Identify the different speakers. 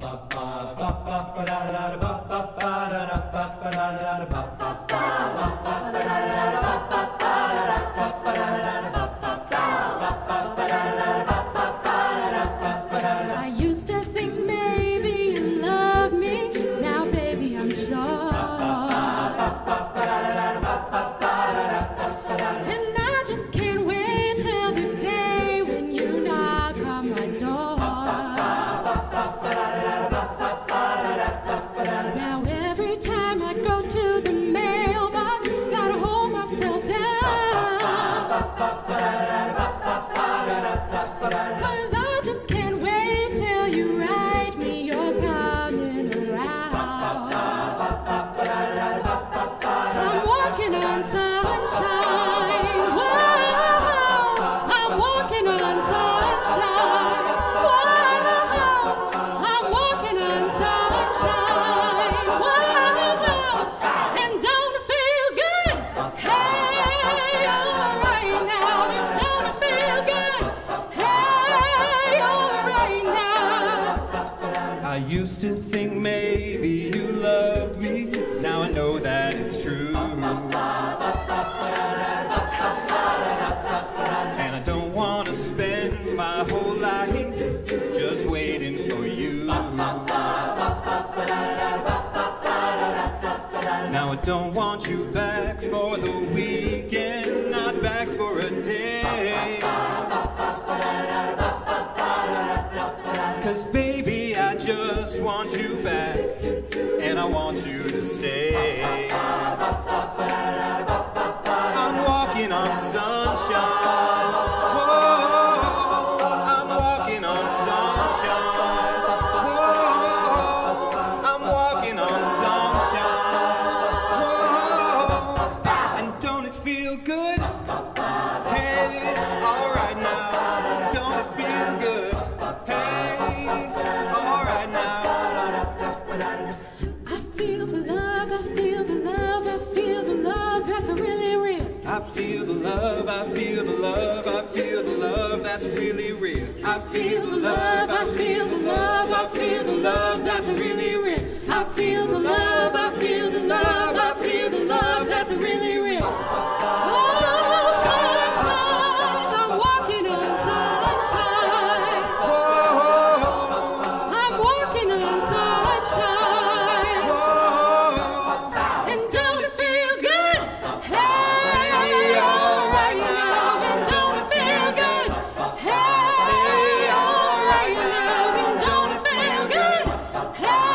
Speaker 1: I Cause I
Speaker 2: I used to think maybe you loved me. Now I know that it's true. And I don't want to spend my whole life just waiting for you. Now I don't want you back for the weekend, not back for a day. Just want you back, and I want you to stay.
Speaker 1: I feel the love, I feel the love, I feel the love that's really real.
Speaker 2: I feel the love, I feel the love, I feel the love that's really real. I
Speaker 1: feel the love, I feel the love, I feel the love that's really real. Hey!